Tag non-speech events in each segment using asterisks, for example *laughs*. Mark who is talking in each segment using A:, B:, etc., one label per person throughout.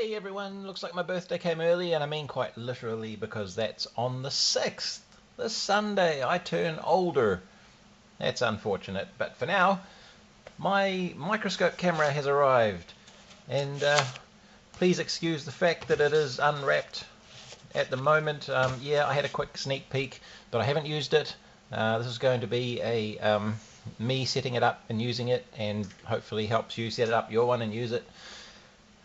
A: Hey everyone, looks like my birthday came early, and I mean quite literally because that's on the 6th, this Sunday. I turn older. That's unfortunate, but for now, my microscope camera has arrived, and uh, please excuse the fact that it is unwrapped at the moment. Um, yeah, I had a quick sneak peek, but I haven't used it. Uh, this is going to be a um, me setting it up and using it, and hopefully helps you set it up your one and use it.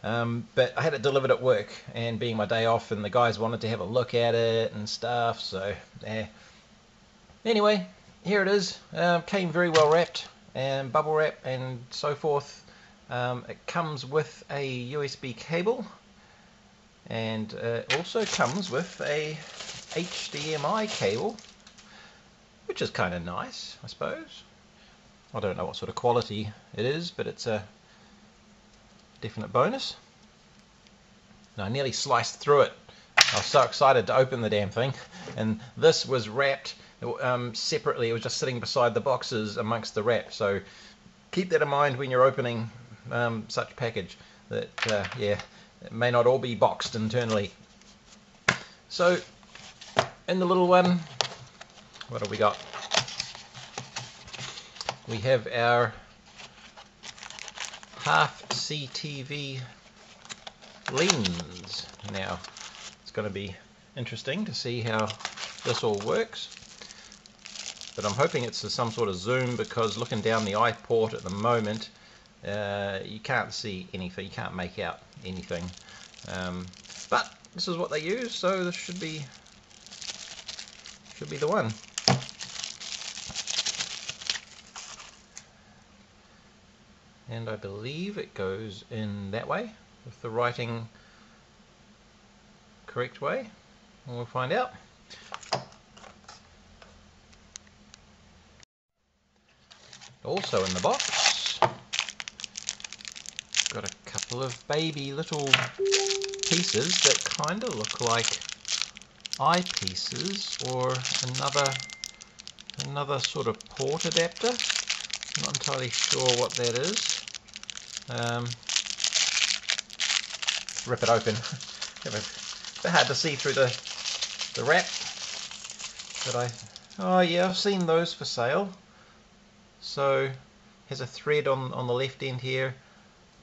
A: Um, but I had it delivered at work, and being my day off, and the guys wanted to have a look at it and stuff. So, anyway, here it is. Uh, came very well wrapped, and bubble wrap, and so forth. Um, it comes with a USB cable, and uh, also comes with a HDMI cable, which is kind of nice, I suppose. I don't know what sort of quality it is, but it's a definite bonus. And I nearly sliced through it. I was so excited to open the damn thing. And this was wrapped um, separately. It was just sitting beside the boxes amongst the wrap. So keep that in mind when you're opening um, such package. That, uh, yeah, it may not all be boxed internally. So in the little one, what have we got? We have our half CTV lens. Now, it's going to be interesting to see how this all works. But I'm hoping it's some sort of zoom because looking down the eye port at the moment, uh, you can't see anything, you can't make out anything. Um, but this is what they use, so this should be should be the one. And I believe it goes in that way. With the writing correct way we'll find out. Also in the box got a couple of baby little pieces that kind of look like eyepieces or another another sort of port adapter. Not entirely sure what that is um, rip it open. it's bit hard to see through the the wrap. But I, oh yeah, I've seen those for sale. So has a thread on on the left end here,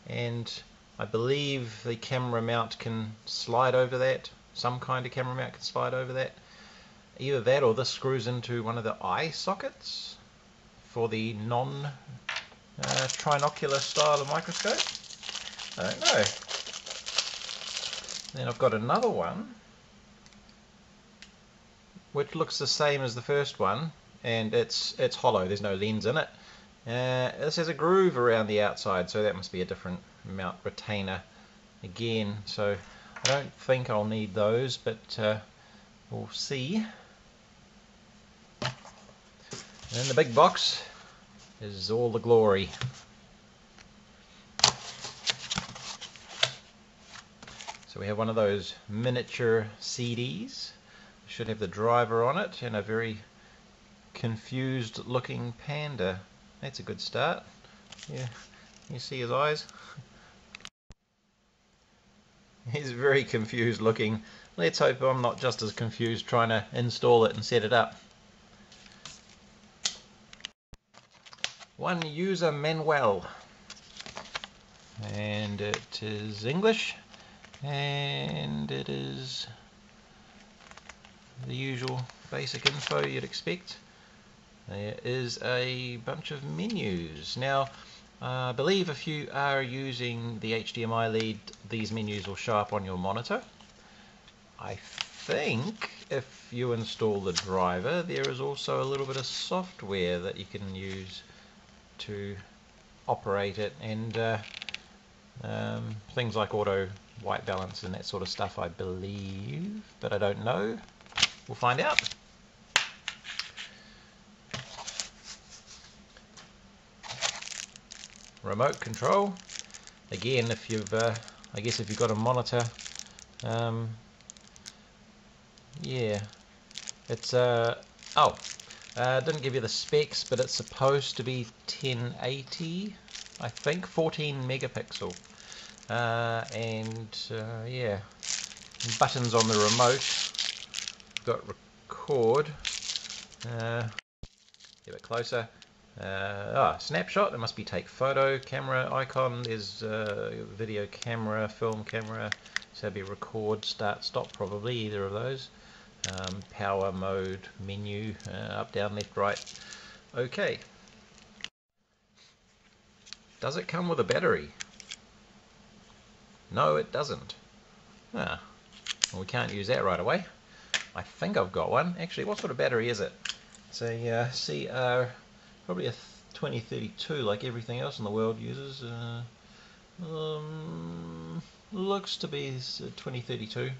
A: and I believe the camera mount can slide over that. Some kind of camera mount can slide over that. Either that or this screws into one of the eye sockets for the non uh, trinocular style of microscope. I don't know. Then I've got another one which looks the same as the first one and it's it's hollow there's no lens in it uh, this has a groove around the outside so that must be a different mount retainer again so I don't think I'll need those but uh, we'll see and in the big box is all the glory. So we have one of those miniature CDs. Should have the driver on it and a very confused looking panda. That's a good start. Yeah, you see his eyes? *laughs* He's very confused looking. Let's hope I'm not just as confused trying to install it and set it up. One user manual and it is English. And it is the usual basic info you'd expect. There is a bunch of menus. Now uh, I believe if you are using the HDMI lead these menus will show up on your monitor. I think if you install the driver there is also a little bit of software that you can use to operate it. And uh, um, things like auto white balance and that sort of stuff I believe but I don't know. We'll find out. Remote control. Again if you've uh, I guess if you've got a monitor um, yeah. It's uh oh uh, didn't give you the specs, but it's supposed to be 1080, I think, 14 megapixel. uh, and uh, yeah buttons on the remote. Got record. Uh, a bit closer. Uh, ah, snapshot, It must be take photo, camera icon, there's uh, video camera, film camera, so it'd be record, start, stop probably, either of those. Um, power mode, menu, uh, up, down, left, right. Okay. Does it come with a battery? No, it doesn't. Ah, well, we can't use that right away. I think I've got one. Actually, what sort of battery is it? It's a uh, CR probably a 2032 like everything else in the world uses. Uh, um, looks to be 2032.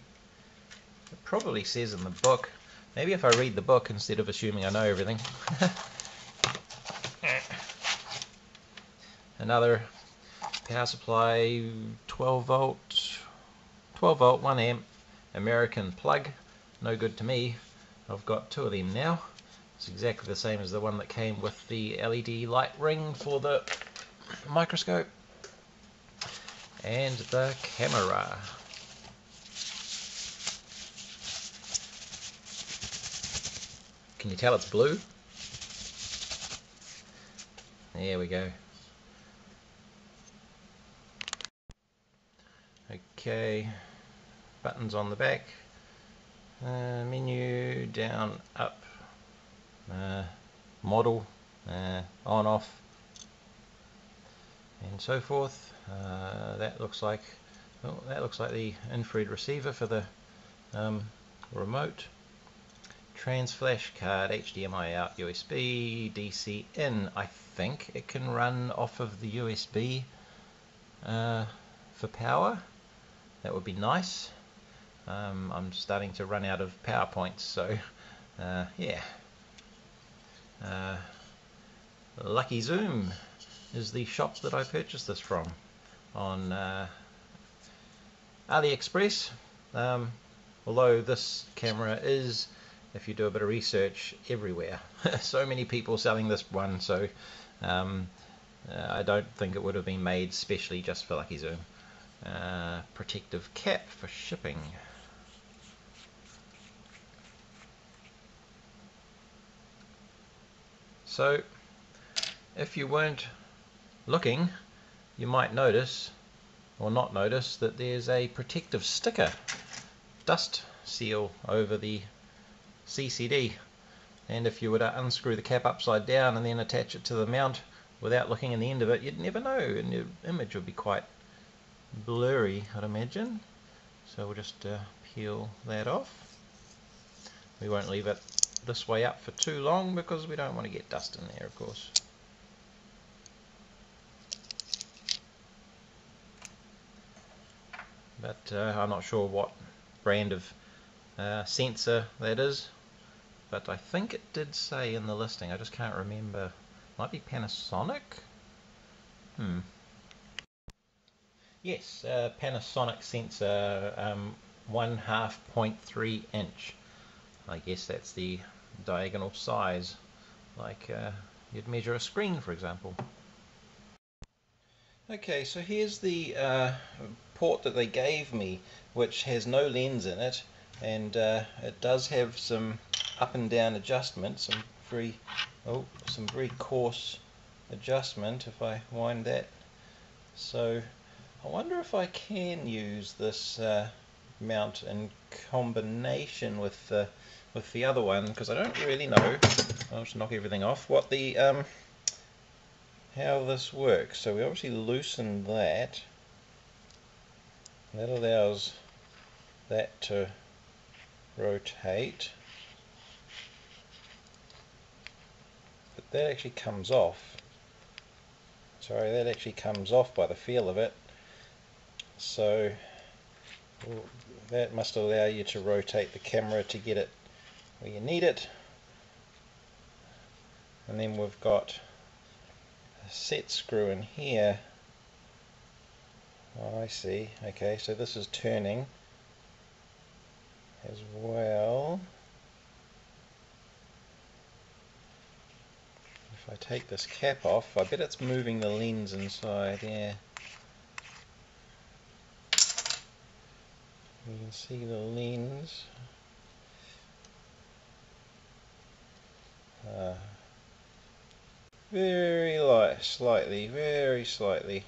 A: It probably says in the book. Maybe if I read the book instead of assuming I know everything. *laughs* Another power supply, 12 volt, 12 volt, 1 amp, American plug. No good to me. I've got two of them now. It's exactly the same as the one that came with the LED light ring for the microscope. And the camera. Can you tell it's blue? There we go. Okay, buttons on the back, uh, menu down, up, uh, model. Uh, on off. And so forth. Uh, that looks like well, that looks like the infrared receiver for the um, remote trans flash card HDMI out USB DC in I think it can run off of the USB uh, for power. That would be nice. Um, I'm starting to run out of PowerPoints so uh, yeah. Uh, Lucky Zoom is the shop that I purchased this from on uh, AliExpress. Um, although this camera is, if you do a bit of research, everywhere. *laughs* so many people selling this one, so um, uh, I don't think it would have been made specially just for Lucky Zoom. Uh, protective cap for shipping. So if you weren't looking, you might notice or not notice that there's a protective sticker dust seal over the CCD and if you were to unscrew the cap upside down and then attach it to the mount without looking in the end of it you'd never know and your image would be quite blurry I'd imagine. So we'll just uh, peel that off. We won't leave it this way up for too long because we don't want to get dust in there of course. But uh, I'm not sure what brand of uh, sensor that is but I think it did say in the listing, I just can't remember. Might be Panasonic? Hmm. Yes, uh, Panasonic sensor, um, one half point three inch. I guess that's the diagonal size, like uh, you'd measure a screen, for example. Okay, so here's the uh, port that they gave me, which has no lens in it, and uh, it does have some up and down adjustment, some very, oh, some very coarse adjustment if I wind that. So I wonder if I can use this uh, mount in combination with the with the other one because I don't really know. I'll just knock everything off. What the um, how this works. So we obviously loosen that. That allows that to rotate. But that actually comes off. Sorry that actually comes off by the feel of it. So that must allow you to rotate the camera to get it where you need it. And then we've got a set screw in here. Oh, I see. Okay so this is turning as well if I take this cap off I bet it's moving the lens inside yeah You can see the lens. Uh, very light, slightly, very slightly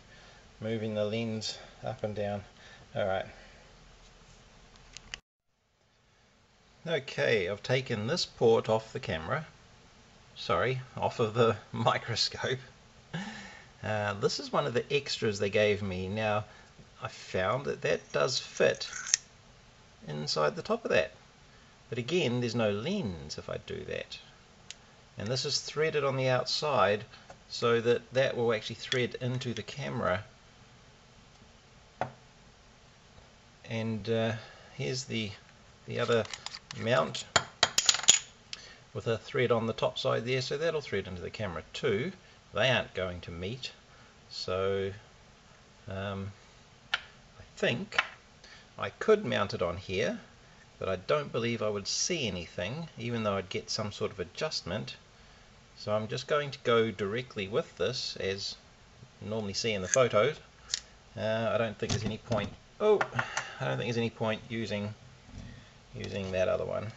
A: moving the lens up and down. Alright. Okay, I've taken this port off the camera. Sorry, off of the *laughs* microscope. Uh, this is one of the extras they gave me. Now, I found that that does fit inside the top of that. But again, there's no lens if I do that. And this is threaded on the outside so that that will actually thread into the camera. And uh, here's the, the other mount with a thread on the top side there, so that'll thread into the camera too. They aren't going to meet, so um, I think I could mount it on here, but I don't believe I would see anything, even though I'd get some sort of adjustment. So I'm just going to go directly with this, as normally see in the photos. Uh, I don't think there's any point. Oh, I don't think there's any point using using that other one.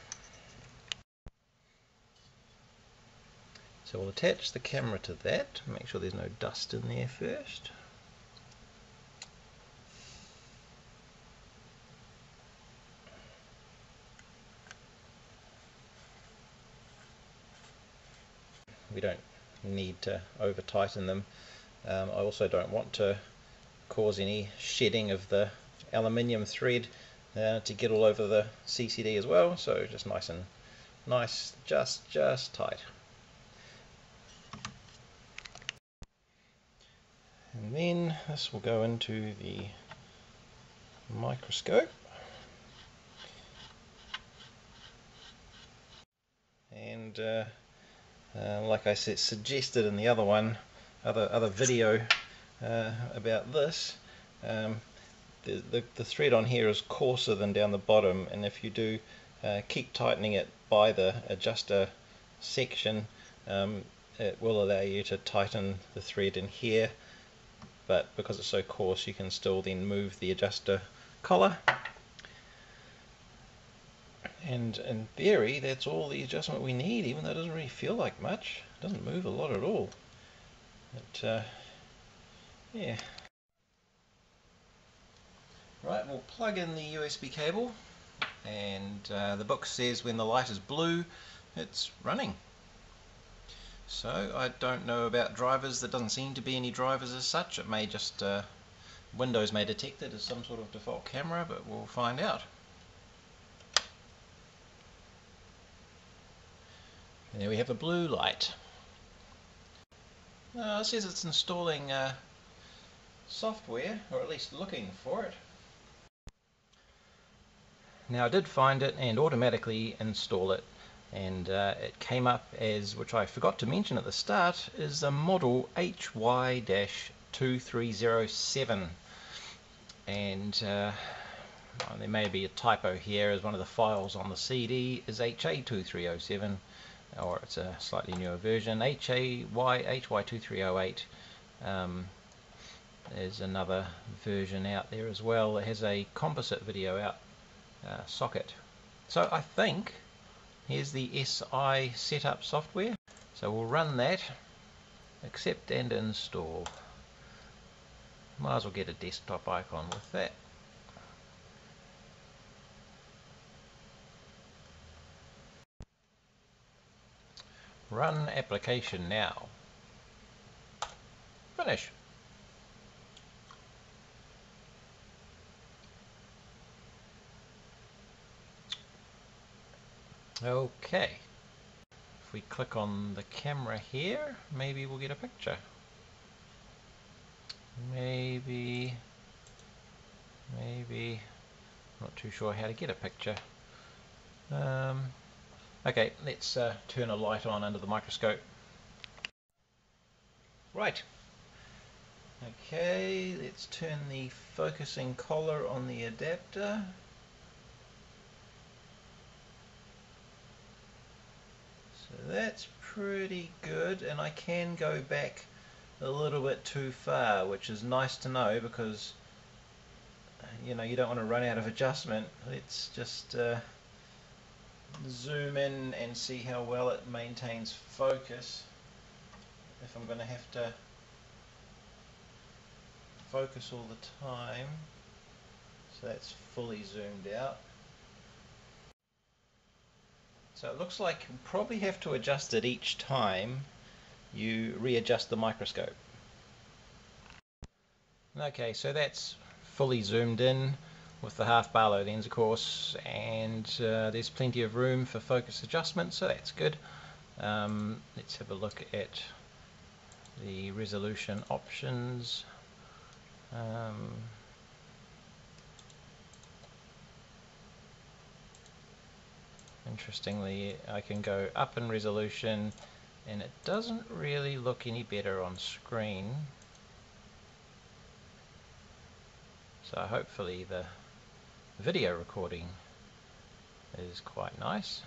A: So we'll attach the camera to that, make sure there's no dust in there first. We don't need to over tighten them. Um, I also don't want to cause any shedding of the aluminium thread uh, to get all over the CCD as well so just nice and nice just just tight. And then this will go into the microscope. And uh, uh, like I said suggested in the other one other other video uh, about this um, the, the, thread on here is coarser than down the bottom and if you do uh, keep tightening it by the adjuster section um, it will allow you to tighten the thread in here but because it's so coarse you can still then move the adjuster collar. And in theory that's all the adjustment we need even though it doesn't really feel like much. It doesn't move a lot at all. But uh, yeah Right, we'll plug in the USB cable and uh, the book says when the light is blue it's running. So I don't know about drivers, there doesn't seem to be any drivers as such, it may just, uh, Windows may detect it as some sort of default camera but we'll find out. And there we have a blue light. Uh, it says it's installing uh, software, or at least looking for it. Now I did find it and automatically install it and uh, it came up as, which I forgot to mention at the start, is a model HY-2307 and uh, well, there may be a typo here as one of the files on the CD is HA2307 or it's a slightly newer version. HAY HY2308 um, there's another version out there as well. It has a composite video out uh, socket. So I think here's the SI setup software. So we'll run that, accept and install. Might as well get a desktop icon with that. Run application now. Finish. Okay. If we click on the camera here, maybe we'll get a picture. Maybe, maybe, not too sure how to get a picture. Um, okay, let's uh, turn a light on under the microscope. Right. Okay, let's turn the focusing collar on the adapter. So that's pretty good and I can go back a little bit too far which is nice to know because you know you don't want to run out of adjustment. Let's just uh, zoom in and see how well it maintains focus. If I'm going to have to focus all the time so that's fully zoomed out so it looks like you probably have to adjust it each time you readjust the microscope. Okay so that's fully zoomed in with the half Barlow lens of course and uh, there's plenty of room for focus adjustment so that's good. Um, let's have a look at the resolution options. Um, interestingly I can go up in resolution and it doesn't really look any better on screen. So hopefully the video recording is quite nice.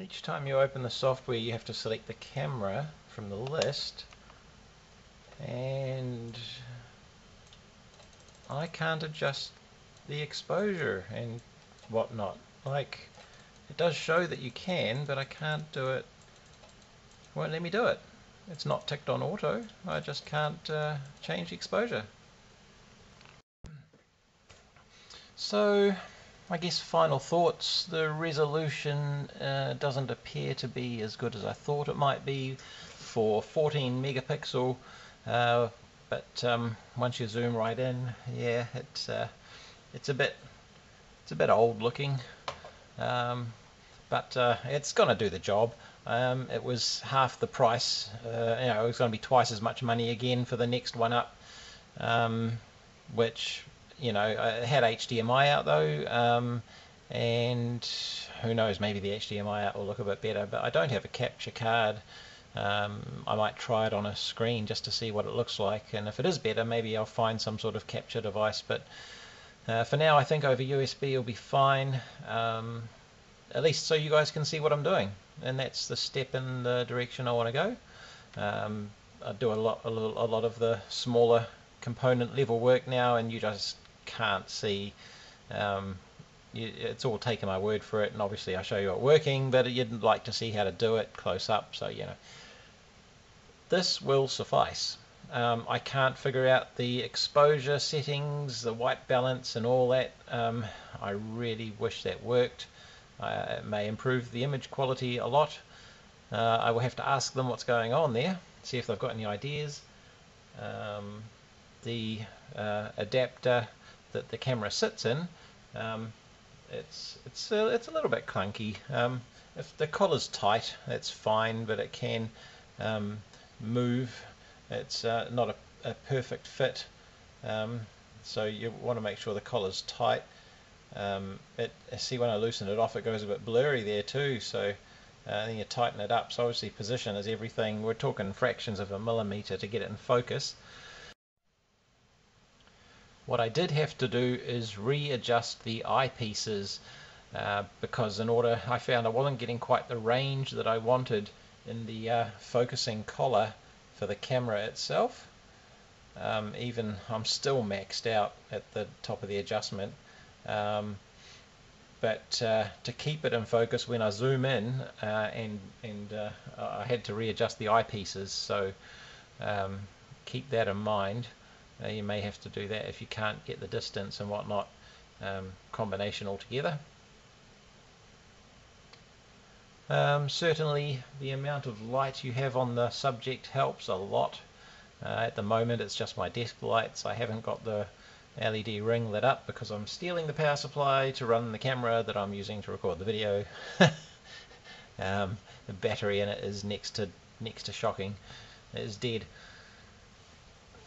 A: Each time you open the software you have to select the camera from the list and I can't adjust the exposure and whatnot. Like it does show that you can but I can't do it. It won't let me do it. It's not ticked on auto. I just can't uh, change exposure. So I guess final thoughts. The resolution uh, doesn't appear to be as good as I thought it might be for 14 megapixel uh, but um, once you zoom right in yeah it's uh, it's a bit it's a bit old looking um, but uh, it's gonna do the job. Um, it was half the price uh, you know it's gonna be twice as much money again for the next one up um, which you know it had HDMI out though um, and who knows maybe the HDMI out will look a bit better but I don't have a capture card. Um, I might try it on a screen just to see what it looks like and if it is better maybe I'll find some sort of capture device but uh, for now I think over USB will be fine. Um, at least so you guys can see what I'm doing. And that's the step in the direction I want to go. Um, I do a lot, a lot, a lot of the smaller component level work now and you just can't see um, it's all taken my word for it. And obviously I show you it working but you'd like to see how to do it close up. So you know this will suffice. Um, I can't figure out the exposure settings, the white balance and all that. Um, I really wish that worked. Uh, it may improve the image quality a lot. Uh, I will have to ask them what's going on there, see if they've got any ideas. Um, the uh, adapter that the camera sits in, um, it's it's a, it's a little bit clunky. Um, if the collar's tight, that's fine, but it can um, move. It's uh, not a, a, perfect fit, um, so you want to make sure the collar's tight. Um, it, see when I loosen it off, it goes a bit blurry there too. So uh, then you tighten it up. So obviously position is everything. We're talking fractions of a millimeter to get it in focus. What I did have to do is readjust the eyepieces uh, because in order I found I wasn't getting quite the range that I wanted in the uh, focusing collar for the camera itself. Um, even I'm still maxed out at the top of the adjustment. Um, but uh, to keep it in focus when I zoom in uh, and, and uh, I had to readjust the eyepieces so um, keep that in mind. Uh, you may have to do that if you can't get the distance and whatnot um, combination altogether. Um, certainly the amount of light you have on the subject helps a lot. Uh, at the moment it's just my desk lights. I haven't got the LED ring lit up because I'm stealing the power supply to run the camera that I'm using to record the video. *laughs* um, the battery in it is next to next to shocking. It is dead.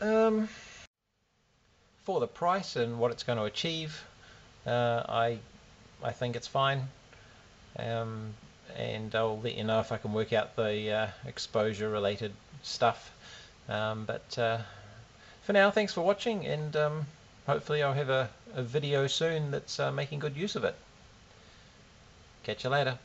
A: Um, for the price and what it's going to achieve, uh, I I think it's fine. Um, and I'll let you know if I can work out the uh, exposure related stuff. Um, but uh, for now, thanks for watching, and um, hopefully I'll have a, a video soon that's uh, making good use of it. Catch you later.